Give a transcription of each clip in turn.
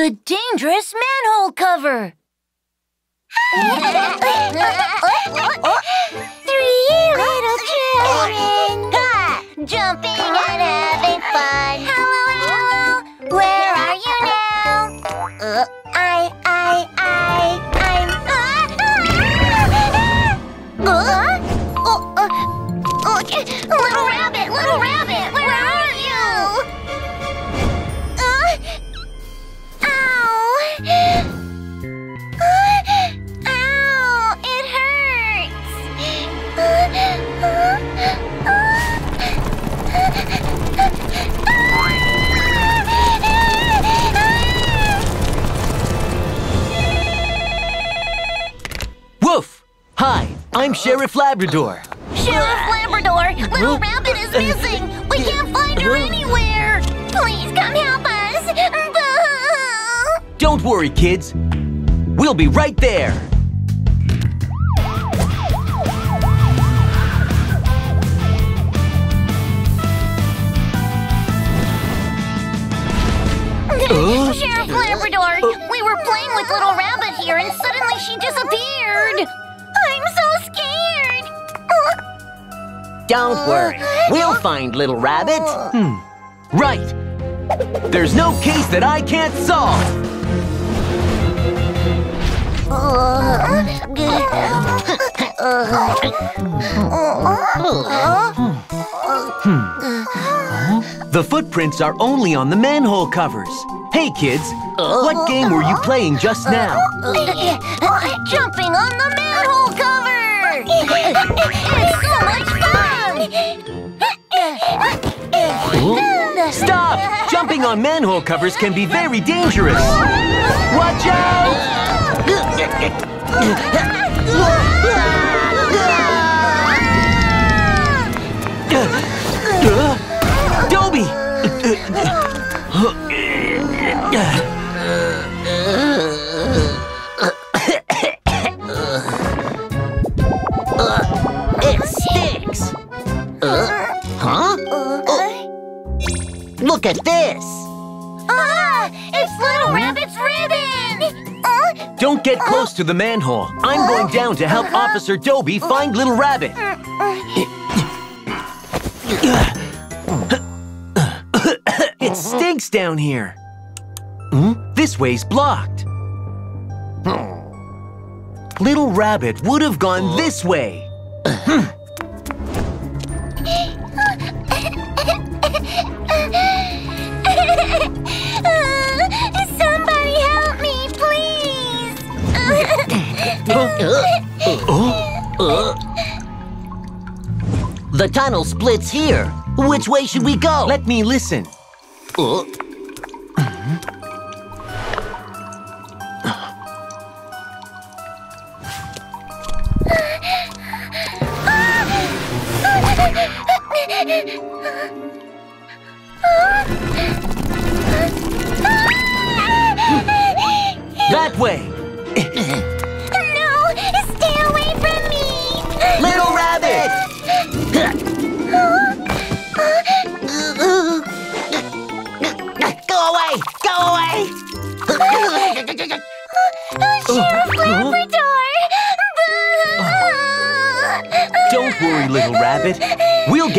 the dangerous manhole cover. Three little children jumping and having I'm Sheriff Labrador. Sheriff Labrador, little rabbit is missing. We can't find her anywhere. Please come help us. Don't worry, kids. We'll be right there. Sheriff Labrador, we were playing with little rabbit here and suddenly she disappeared. Don't worry. We'll find Little Rabbit. Hmm. Right. There's no case that I can't solve. Hmm. The footprints are only on the manhole covers. Hey, kids, what game were you playing just now? Jumping on the manhole cover! it's so much fun! Stop! Jumping on manhole covers can be very dangerous. Watch out! Dobie! Look at this. Ah, it's Little Rabbit's ribbon! Uh, Don't get uh, close to the manhole. I'm going uh, down to help uh, Officer Dobie find Little Rabbit. It stinks down here. Hmm? This way's blocked. Little Rabbit would have gone this way. The tunnel splits here. Which way should we go? Let me listen. Uh.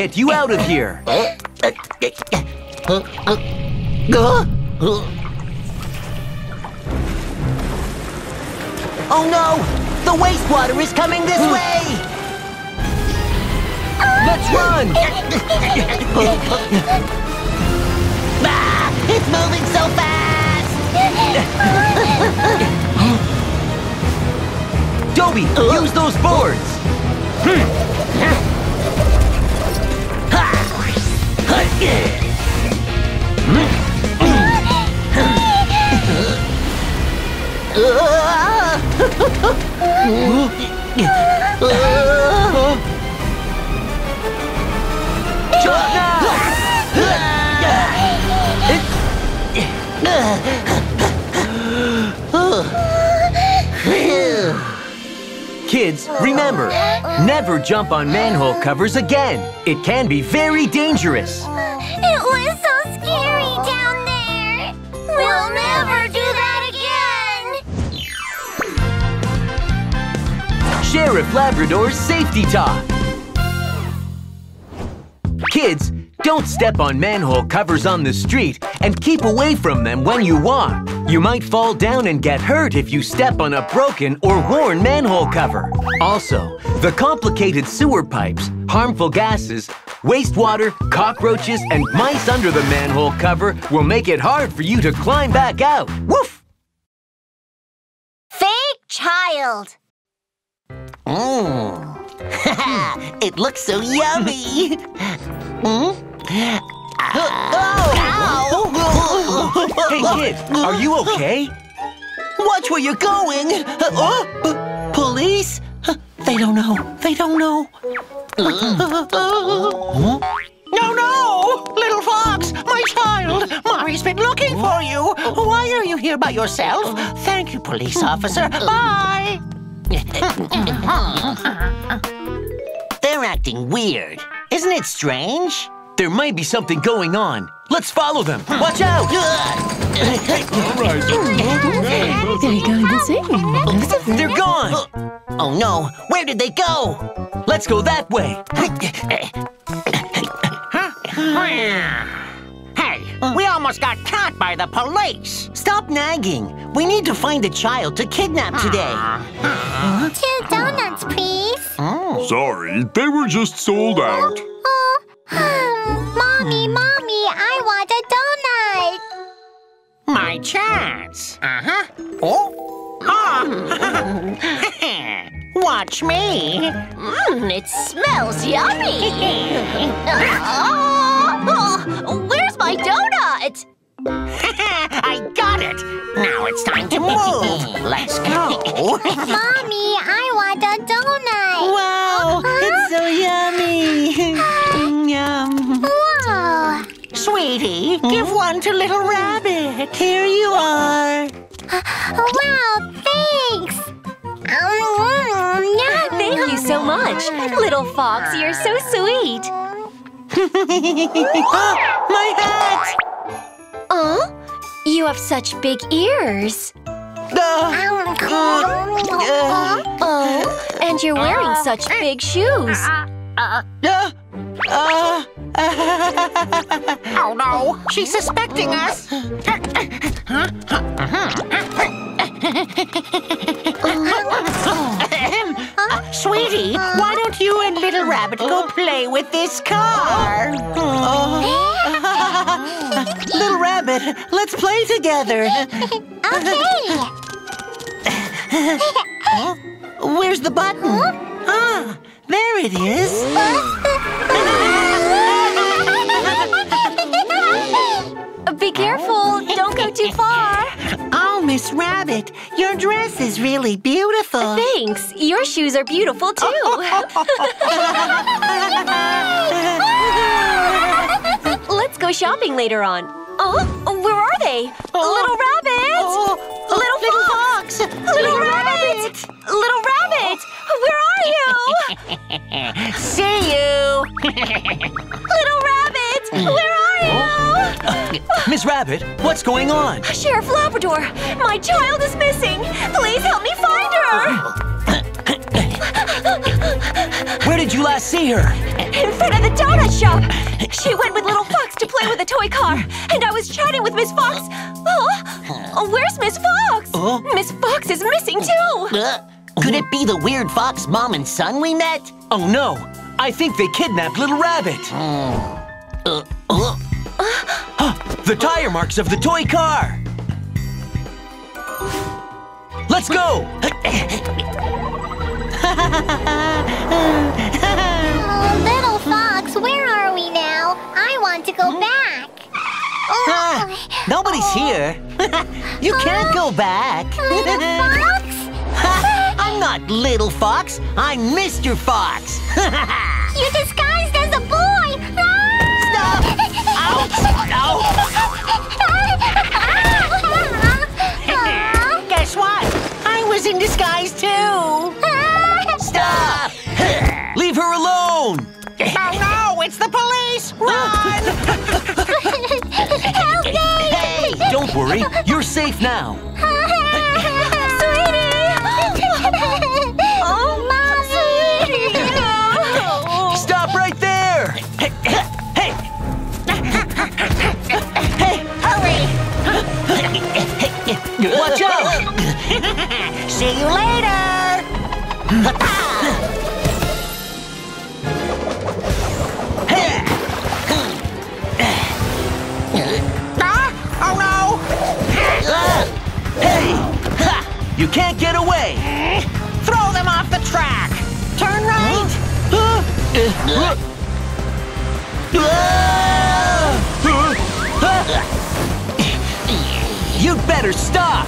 Get you out of here. Oh no! The wastewater is coming this way! Let's run! Ah, it's moving so fast! Dobie, use those boards. Jump Kids, remember, never jump on manhole covers again. It can be very dangerous was so scary down there! We'll, we'll never do that again! Sheriff Labrador's Safety Talk! Kids, don't step on manhole covers on the street and keep away from them when you walk. You might fall down and get hurt if you step on a broken or worn manhole cover. Also, the complicated sewer pipes, harmful gases, wastewater, cockroaches, and mice under the manhole cover will make it hard for you to climb back out. Woof! Fake child. Mmm. it looks so yummy. Hmm? Oh! Hey, kid, are you okay? Watch where you're going. Uh, oh, uh, police? They don't know. They don't know. No, no! Little fox, my child! Mommy's been looking for you! Why are you here by yourself? Thank you, police officer. Bye! They're acting weird. Isn't it strange? There might be something going on. Let's follow them. Watch out! All right. They're going to say. They're gone! Oh no, where did they go? Let's go that way. Hey, we almost got caught by the police. Stop nagging. We need to find a child to kidnap today. Two donuts, please. Sorry, they were just sold out. Oh, mommy, mommy, I want a donut. My chance. Uh-huh. Oh. Watch me. Mmm, it smells yummy. oh, where's my donut? I got it. Now it's time to move. Let's go. Mommy, I want a donut. Wow, uh-huh. it's so yummy. Mm, yum. Whoa. Sweetie, give one to little rabbit. Here you are. Wow, thanks. Um, yummy. Thank you so much. Little Fox, you're so sweet. My hat. Oh, you have such big ears. Uh, Oh, and you're wearing such big shoes. uh, uh, Oh no, she's suspecting us. Sweetie, why don't you and little rabbit go play with this car? Little rabbit, let's play together. Okay. Where's the button? Ah, there it is. Be careful, don't go too far. Oh, Miss Rabbit, your dress is really beautiful. Thanks, your shoes are beautiful too. Let's go shopping later on. Oh, where are they? Oh. Little rabbit! Oh, Little, little fox! fox! Little rabbit! Little rabbit! Where are you? See you. Little rabbit! Where are you? Oh. Miss Rabbit, what's going on? Sheriff Labrador, my child is missing. Please help me find her. Where did you last see her? In front of the donut shop. She went with Little Fox to play with a toy car, and I was chatting with Miss Fox. Oh, where's Miss Fox? Oh. Miss Fox is missing too. Uh, could it be the weird fox mom and son we met? Oh no, I think they kidnapped Little Rabbit. Uh, uh, The tire marks of the toy car. Let's go! Oh, little fox, where are we now? I want to go back. ah, Oh, nobody's here. you can't go back. little fox? I'm not Little Fox. I'm Mr. Fox. You're disguised as a boy. Guess what? I was in disguise too. Stop! Leave her alone! Oh no, it's the police! Run! Help me! Hey! Don't worry, you're safe now. Ah! Oh no! Hey! You can't get away! Throw them off the track! Turn right! You'd better stop!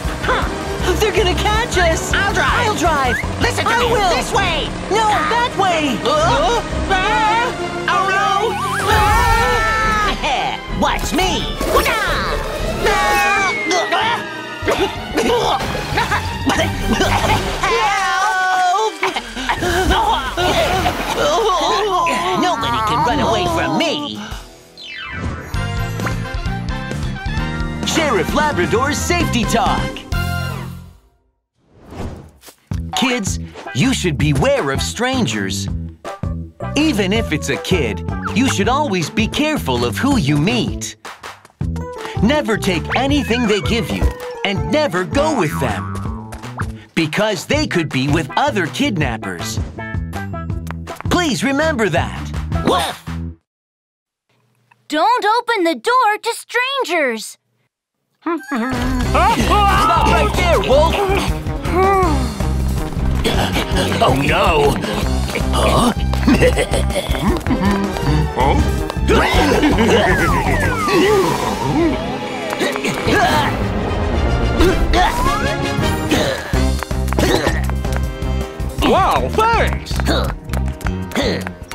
They're gonna catch us! I'll drive! I'll drive! Listen to I me! will! This way! No, that way! Ah! Oh no! Ah! Watch me! Nobody can run away from me! Sheriff Labrador's Safety Talk. Kids, you should beware of strangers. Even if it's a kid, you should always be careful of who you meet. Never take anything they give you and never go with them. Because they could be with other kidnappers. Please remember that. Woof! Don't open the door to strangers. Stop right there, Wolf! Oh no! Huh? Wow, thanks!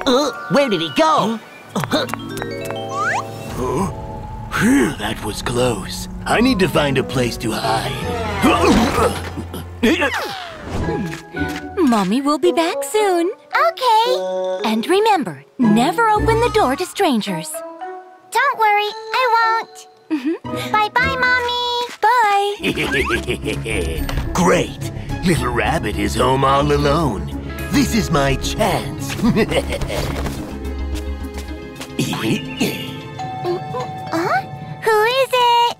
Uh, where did he go? Phew, that was close. I need to find a place to hide. Mommy will be back soon. Okay. And remember, never open the door to strangers. Don't worry, I won't. Mm-hmm. Bye-bye, Mommy. Bye. Great! Little Rabbit is home all alone. This is my chance. Huh? Who is it?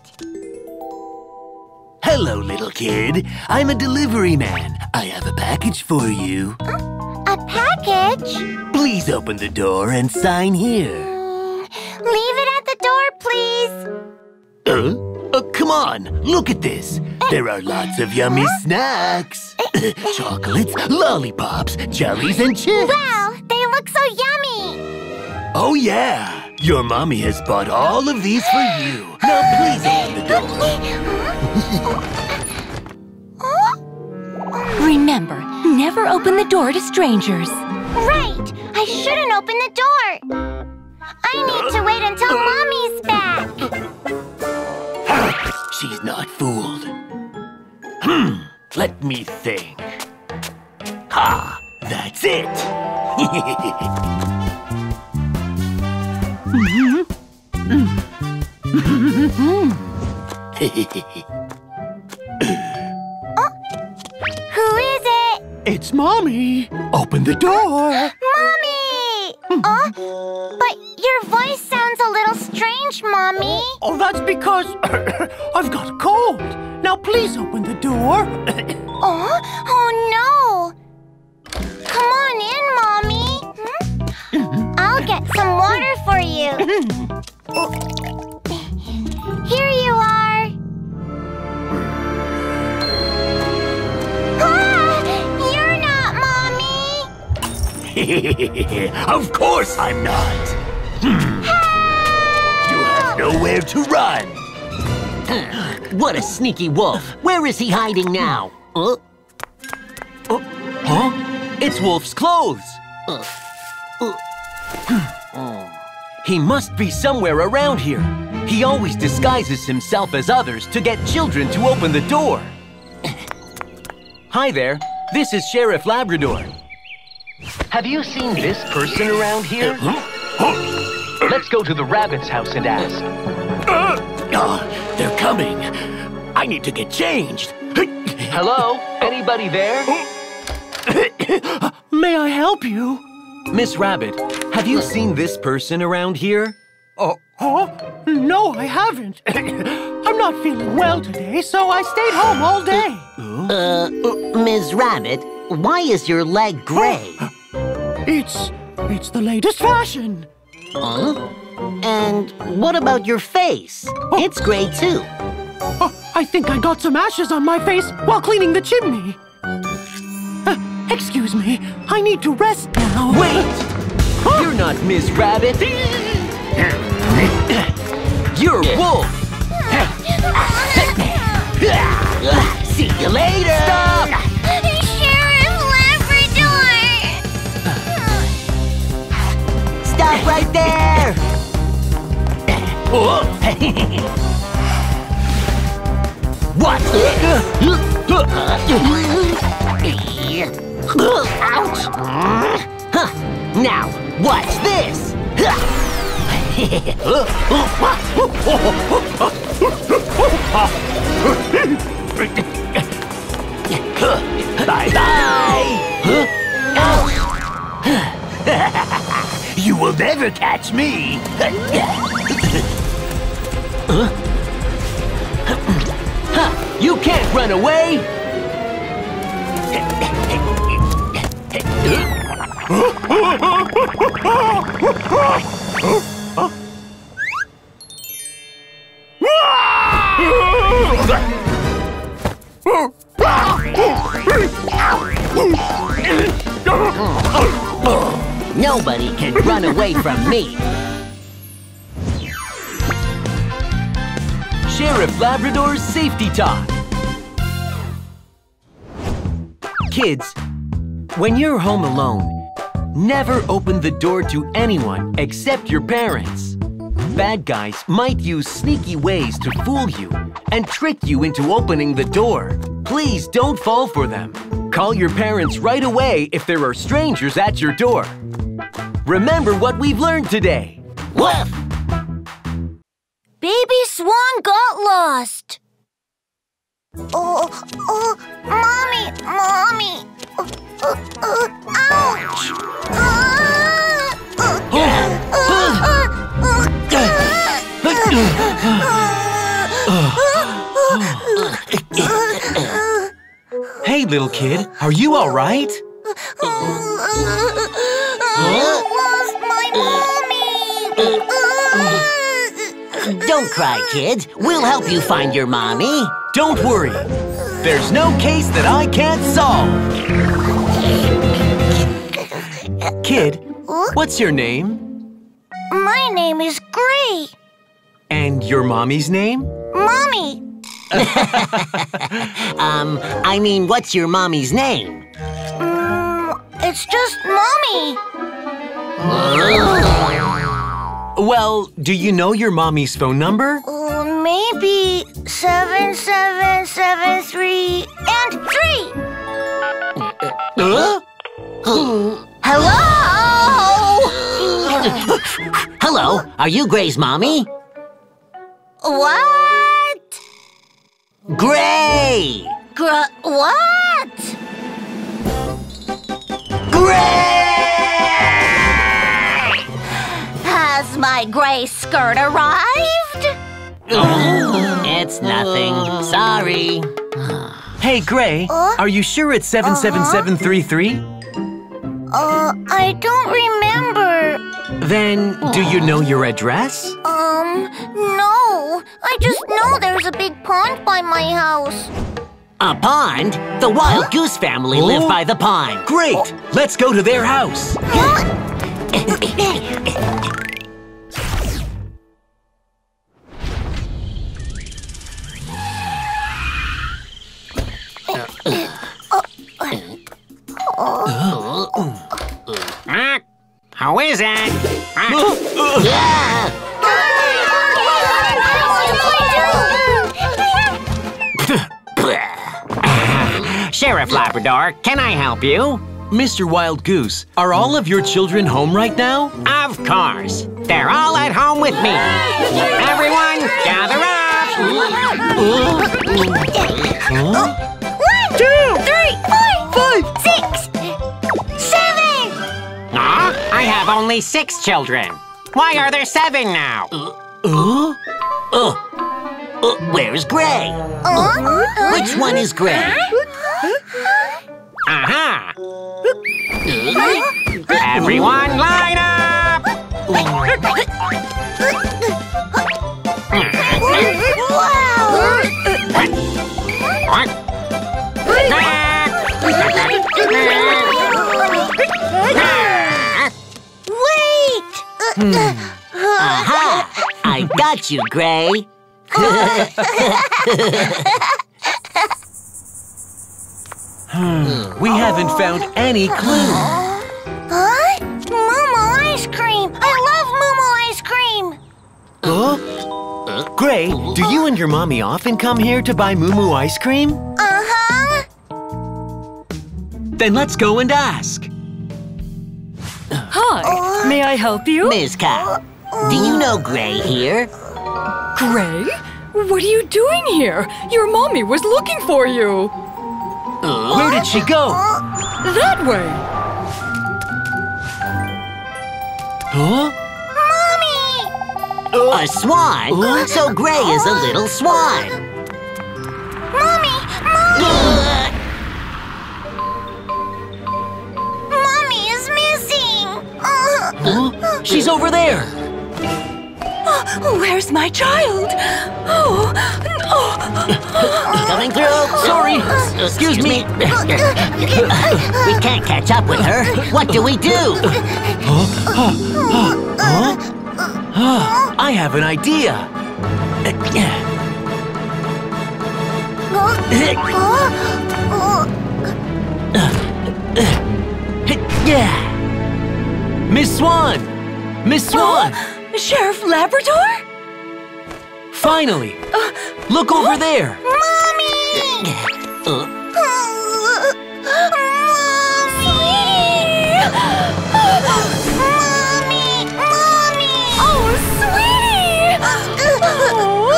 Hello, little kid. I'm a delivery man. I have a package for you. A package? Please open the door and sign here. Mm, Leave it at the door, please. Uh, uh, come on, look at this. There are lots of yummy snacks. Chocolates, lollipops, jellies, and chips. Wow, they look so yummy. Oh, yeah. Your mommy has bought all of these for you. Now, please open the door. Remember, never open the door to strangers. Right, I shouldn't open the door. I need to wait until Mommy's back. She's not fooled. Hmm, let me think. Ha, that's it. it's mommy. Open the door. Mommy! Oh, but your voice sounds a little strange, Mommy. Oh, that's because I've got a cold. Now please open the door. Oh, oh no! Come on in, Mommy. Hmm? I'll get some water for you. Here of course I'm not. Hmm. You have nowhere to run. What a sneaky wolf! Where is he hiding now? Uh, Huh? It's Wolf's clothes. He must be somewhere around here. He always disguises himself as others to get children to open the door. Hi there. This is Sheriff Labrador. Have you seen this person around here? Let's go to the rabbit's house and ask. Ah, they're coming. I need to get changed. Hello? Anybody there? May I help you? Miss Rabbit, have you seen this person around here? Oh, oh? No, I haven't. I'm not feeling well today, so I stayed home all day. uh, Ms. Rabbit, why is your leg gray? It's it's the latest fashion. Huh? And what about your face? It's gray too. Oh, I think I got some ashes on my face while cleaning the chimney. Uh, excuse me, I need to rest now. Wait! You're not Miss Rabbit. You're Wolf. See you later! Stop! Stop right there! What? Ouch! Huh. Now, watch this! Bye-bye! Never catch me! You can't run away! Nobody can run away from me! Sheriff Labrador's Safety Talk. Kids, when you're home alone, never open the door to anyone except your parents. Bad guys might use sneaky ways to fool you and trick you into opening the door. Please don't fall for them. Call your parents right away if there are strangers at your door. Remember what we've learned today. Woof! Baby Swan got lost. Oh, oh, mommy, mommy. Oh, oh, ouch. Hey, little kid, are you all right? Don't cry, kids. We'll help you find your mommy. Don't worry. There's no case that I can't solve. Kid, what's your name? My name is Gray. And your mommy's name? Mommy. Um, I mean, what's your mommy's name? Mm, it's just Mommy. Well, do you know your mommy's phone number? Uh, maybe seven, seven, seven, three, and three. Huh? Hello. Hello, are you Gray's mommy? what? Gray! Gr- what? Has my gray skirt arrived? It's nothing. Sorry. Hey, Gray, Uh? are you sure it's 77733? Uh, I don't remember. Then, do you know your address? Um, no. I just know there's a big pond by my house. A pond? The Wild Goose family live Oh. by the pond. Great! Let's go to their house. How is it? Yeah! Sheriff Labrador, can I help you? Mr. Wild Goose, are all of your children home right now? Of course. They're all at home with me. Everyone, gather up. One, two, three, four, five, six, seven. Aw, I have only six children. Why are there seven now? Uh, uh, uh. where's Gray? Uh, Which one is Gray? Aha! Everyone line up! Wait! Hmm. Uh-huh. Aha! I got you, Gray. Hmm. We haven't found any clue. Huh? Moo Moo ice cream! I love Moo Moo ice cream! Huh? Gray, do you and your mommy often come here to buy Moo Moo ice cream? Uh-huh. Then let's go and ask. Hi, may I help you? Ms. Cow, do you know Gray here? Gray? What are you doing here? Your mommy was looking for you. Where did she go? That way. Huh? Mommy! A swan? So Gray is a little swan. She's over there. Oh, where's my child? Oh, oh. Coming through. Sorry. Excuse me. we can't catch up with her. What do we do? Huh? Huh? I have an idea. Yeah. Miss Swan! Miss Swan! Sheriff Labrador? Finally! Uh, Look over there! Mommy! Mommy! Mommy! Oh, sweetie! Oh,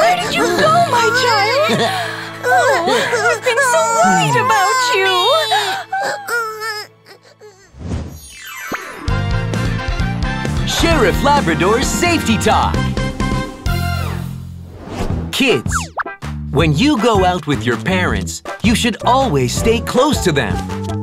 where did you go, my child? Oh, we've been so worried about you. Sheriff Labrador's Safety Talk. Kids, when you go out with your parents, you should always stay close to them.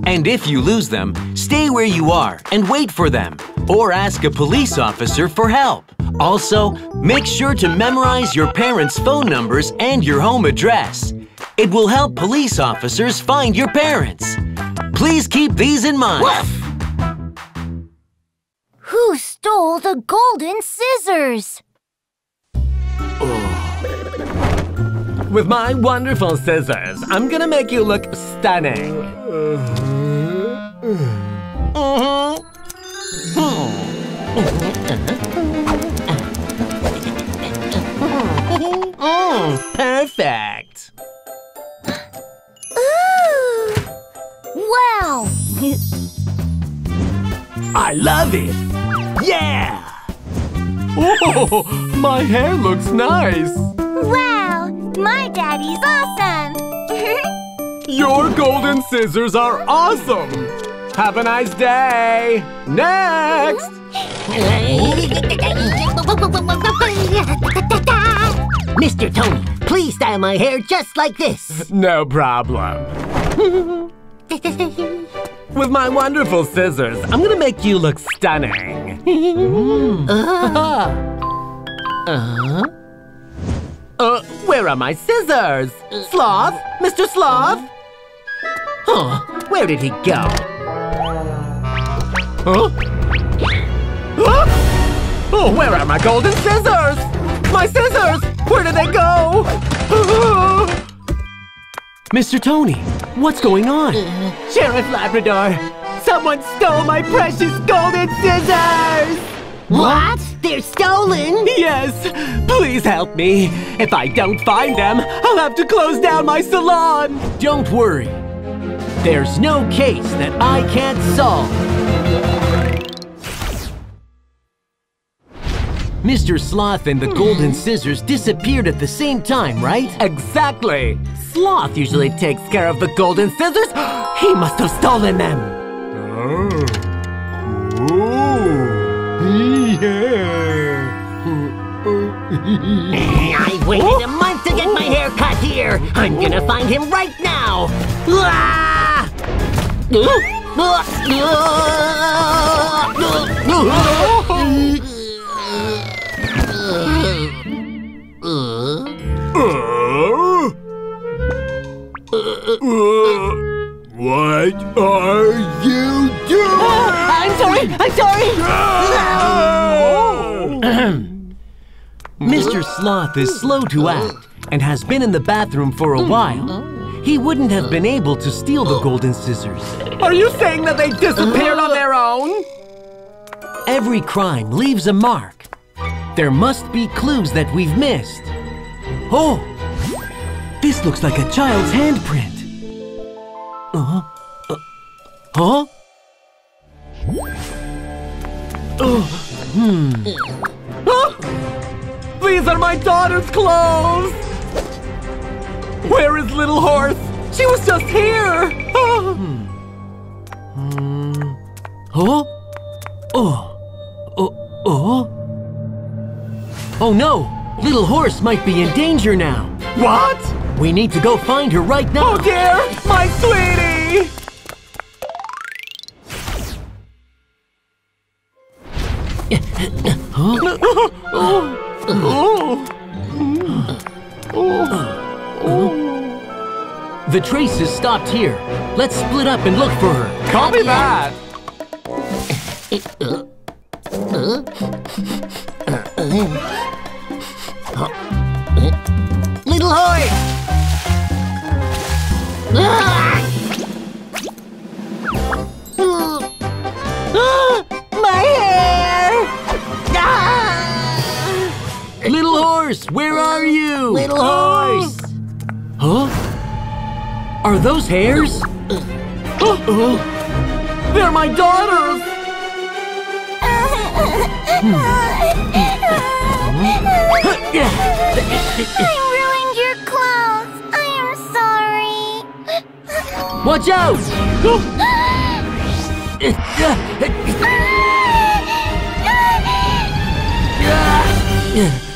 And if you lose them, stay where you are and wait for them. Or ask a police officer for help. Also, make sure to memorize your parents' phone numbers and your home address. It will help police officers find your parents. Please keep these in mind. Who stole the golden scissors? With my wonderful scissors, I'm gonna make you look stunning. Mm, perfect. Ooh! Wow! I love it. Yeah. Oh, my hair looks nice. Wow! My daddy's awesome! Your golden scissors are awesome. Have a nice day. Next. Mr. Tony, please style my hair just like this. No problem. With my wonderful scissors, I'm gonna make you look stunning. uh, uh, where are my scissors? Sloth? Mr. Sloth? Huh, where did he go? Huh? Huh? Oh, where are my golden scissors? My scissors! Where did they go? Mr. Tony, what's going on? Sheriff Labrador, someone stole my precious golden scissors! What? They're stolen? Yes, please help me. If I don't find them, I'll have to close down my salon. Don't worry. There's no case that I can't solve. Mr. Sloth and the golden scissors disappeared at the same time, right? Exactly. Sloth usually takes care of the golden scissors. he must have stolen them. Oh, yeah! I waited a month to get my hair cut here. I'm gonna find him right now. Ah! What are you doing? I'm sorry! I'm sorry! Mr. Sloth is slow to act and has been in the bathroom for a while. He wouldn't have been able to steal the golden scissors. Are you saying that they disappeared on their own? Every crime leaves a mark. There must be clues that we've missed. Oh! This looks like a child's handprint. Uh, uh, huh? Hmm. Huh? These are my daughter's clothes! Where is Little Horse? She was just here! Ah. Hmm. Huh? Oh. Oh. Oh. Oh no! Little Horse might be in danger now. What? We need to go find her right now. Oh dear! My sweetie! The trace is stopped here. Let's split up and look for her. Copy that! Little horse! Ah! Ah! Horse, where are you? Little horse! Huh? Are those hairs? Oh, uh-huh. they're my daughters! Hmm. I ruined your clothes. I am sorry. Watch out! Ah! Ah!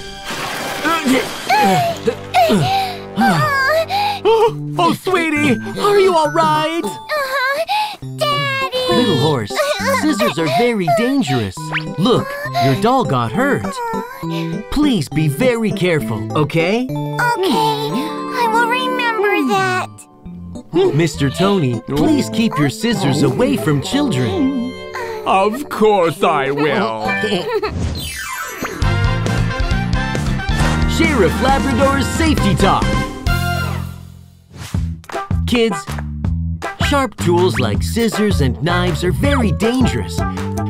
Oh, sweetie, are you all right? Daddy. Little Horse, scissors are very dangerous. Look, your doll got hurt. Please be very careful, okay? Okay, I will remember that. Mr. Tony, please keep your scissors away from children. Of course I will. Sheriff Labrador's Safety Talk. Kids, sharp tools like scissors and knives are very dangerous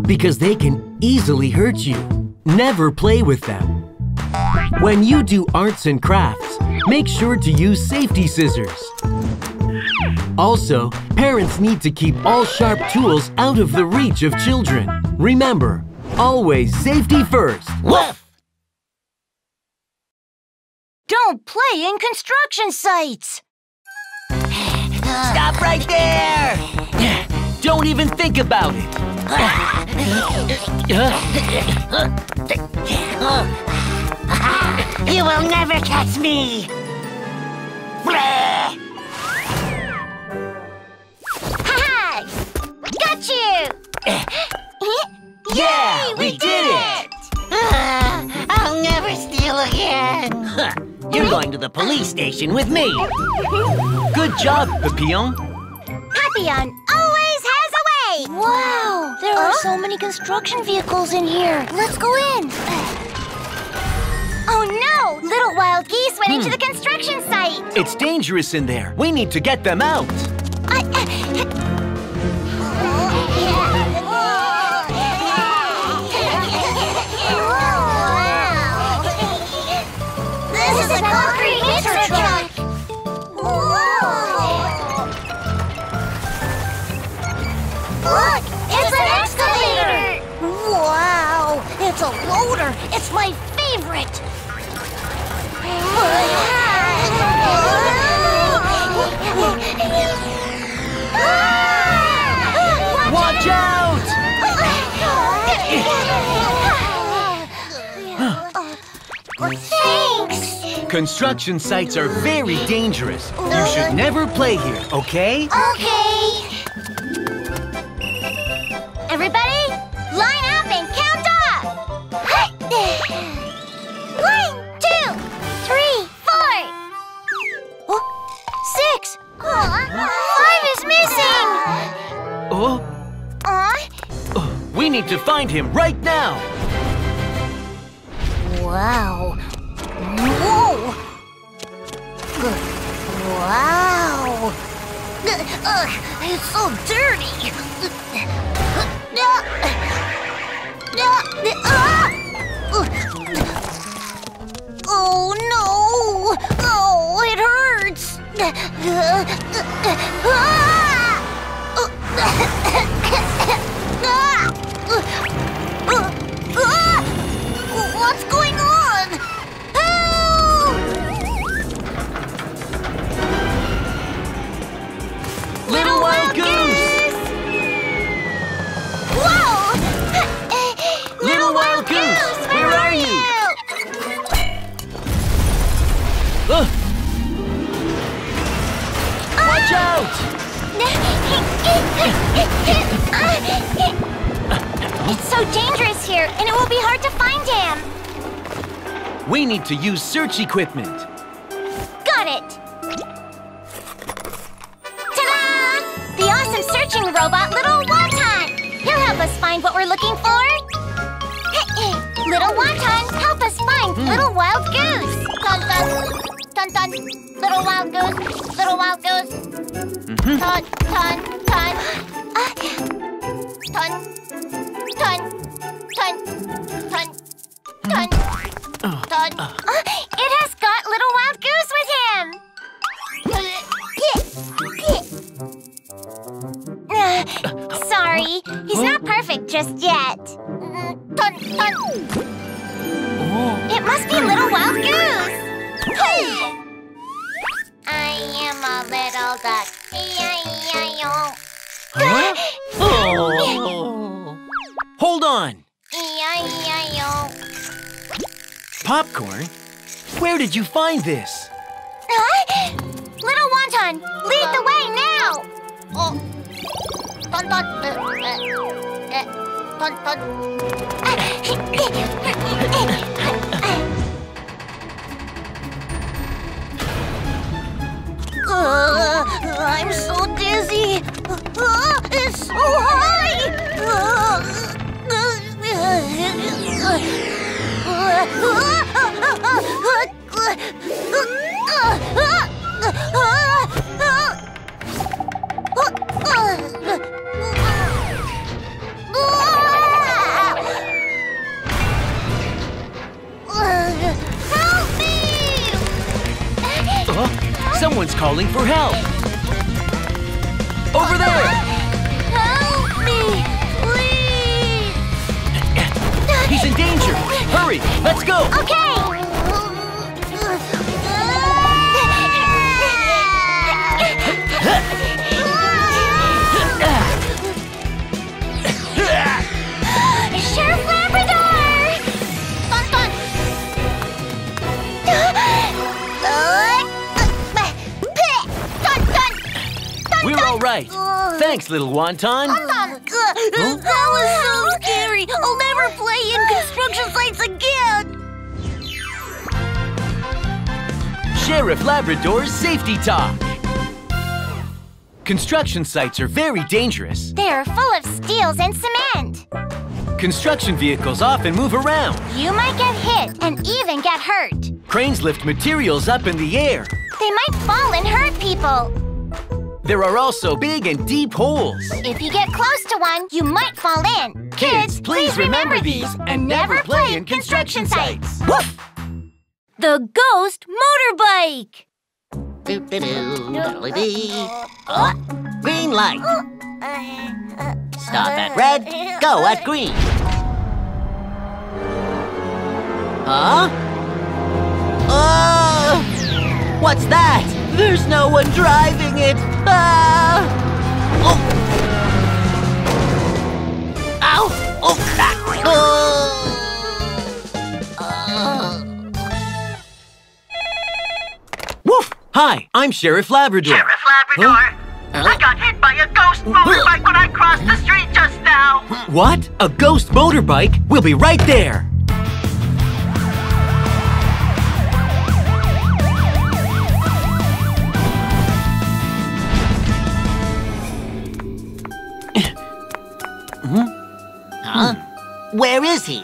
because they can easily hurt you. Never play with them. When you do arts and crafts, make sure to use safety scissors. Also, parents need to keep all sharp tools out of the reach of children. Remember, always safety first. Woof! Don't play in construction sites. Stop right there! Don't even think about it. You will never catch me! Ha ha! Got you! Yeah, we did You're going to the police station with me. Good job, Papillon. Papillon always has a way! Wow, there are so many construction vehicles in here. Let's go in. Oh no! Little wild geese went into hmm. the construction site. It's dangerous in there. We need to get them out. This Watch out! Thanks! Construction sites are very dangerous. You should never play here, okay? Okay! Everybody, to find him right now. Wow. Whoa. Wow. Ugh, it's so dirty. Oh no! Oh, it hurts! What's We need to use search equipment. Got it! Ta-da! The awesome searching robot, Little Wonton! He'll help us find what we're looking for. Little Wonton, help us find hmm. Little Wild Goose! Dun dun! Dun dun! Little Wild Goose! Little Wild Goose! Mm-hmm. Dun dun dun! Ah. Dun! Dun! Dun! Dun! Hmm. Dun! Ah, it has got Little Wild Goose with him! Uh, sorry, he's not perfect just yet. Dun. It must be Little Wild Goose! I am a little duck. E-I-E-I-O. Huh? Oh. Hold on. E-I-E-I-O. Popcorn? Where did you find this? Huh? Little Wonton, lead the way now! Oh. Uh, uh, uh. Uh, I'm so dizzy. Uh, it's so high. Someone's calling for help. Over there! Hurry, let's go! Okay! Sheriff Labrador! We're all right. Thanks, little wonton. That Sheriff Labrador's Safety Talk. Construction sites are very dangerous. They're full of steels and cement. Construction vehicles often move around. You might get hit and even get hurt. Cranes lift materials up in the air. They might fall and hurt people. There are also big and deep holes. If you get close to one, you might fall in. Kids, please remember these and never play in construction sites. The ghost motorbike. Oh, green light. Uh, Stop uh, at red, go at green. Huh? Oh! What's that? There's no one driving it. Ah! Oh! Ow! Oh! Ah! Oh! Hi, I'm Sheriff Labrador. Sheriff Labrador. I got hit by a ghost motorbike when I crossed the street just now. What? A ghost motorbike? We'll be right there. Huh? Where is he?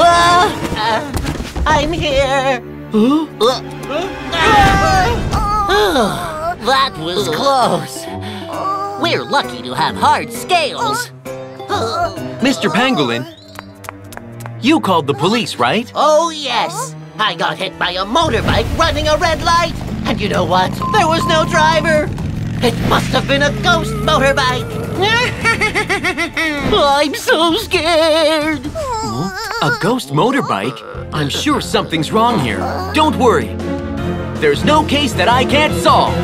Ah! Uh, I'm here. Uh, ah! that was close. We're lucky to have hard scales. Mr. Pangolin, you called the police, right? Oh, yes. I got hit by a motorbike running a red light. And you know what? There was no driver. It must have been a ghost motorbike. I'm so scared. A ghost motorbike? I'm sure something's wrong here. Don't worry. There's no case that I can't solve.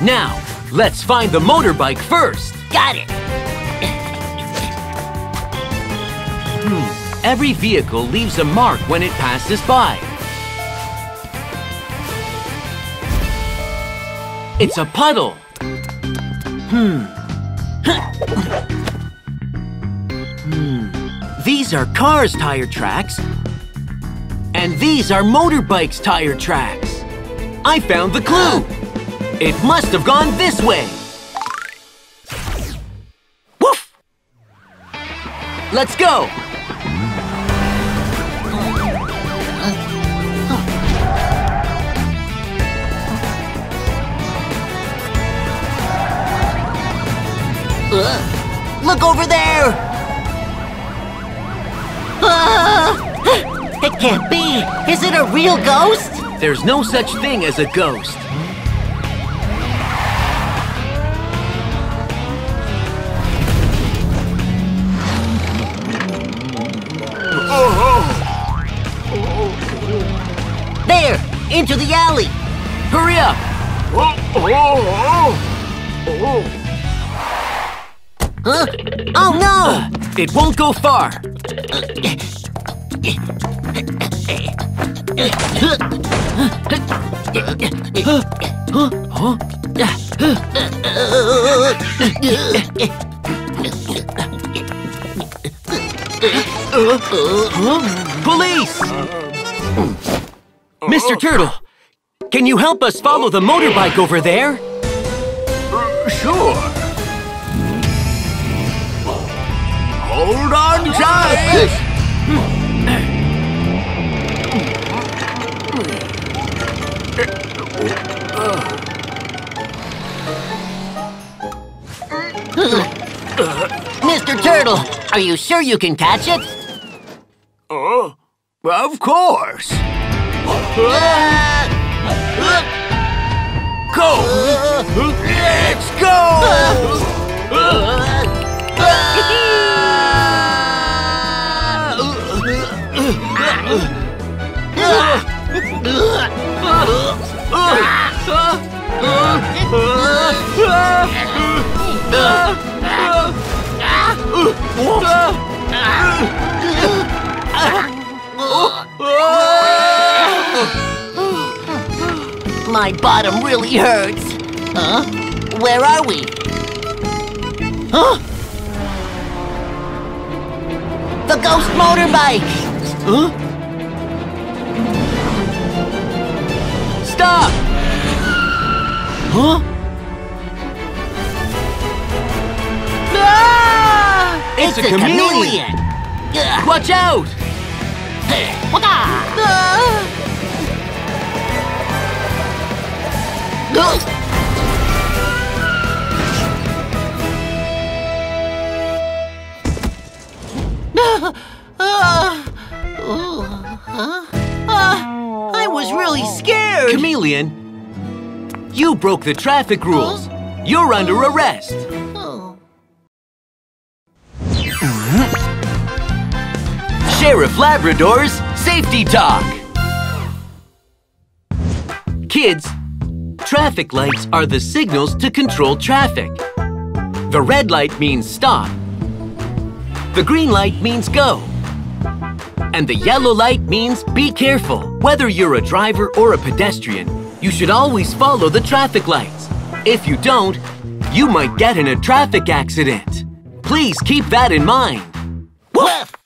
Now, let's find the motorbike first. Got it. Hmm. Every vehicle leaves a mark when it passes by. It's a puddle. Hmm. hmm. These are cars' tire tracks. And these are motorbikes' tire tracks. I found the clue. It must have gone this way. Woof! Let's go! Uh, look over there! It can't be! Is it a real ghost? There's no such thing as a ghost. There! Into the alley! Hurry up! Huh? Oh no! Uh, it won't go far. Uh, Police! Mr. Turtle, can you help us follow the motorbike over there? Sure. Hold on tight! Mr. Turtle, are you sure you can catch it? Oh, of course. Go! Let's go! My bottom really hurts. Huh? Where are we? Huh? The ghost motorbike! Huh? Huh? It's, a, chameleon. Watch out! Ugh. Ah, ooh, huh? Ah, I was really scared. Chameleon, you broke the traffic rules. You're under oh. arrest. Oh. Sheriff Labrador's Safety Talk. Kids, traffic lights are the signals to control traffic. The red light means stop. The green light means go. And the yellow light means be careful. Whether you're a driver or a pedestrian, you should always follow the traffic lights. If you don't, you might get in a traffic accident. Please keep that in mind. Woof!